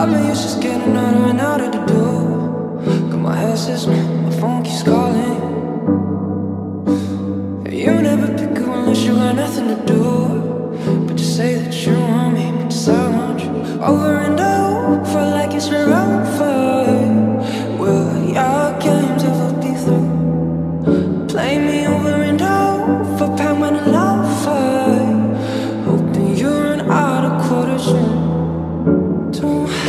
I've been used to getting out and out of the door Got my head says my phone keeps calling. You never pick up unless you got nothing to do. But you say that you want me, but just I want you. Over and over like it's been around for Will your games ever be through? Play me over and over, pound when I love her Hoping you run out of quarters Don't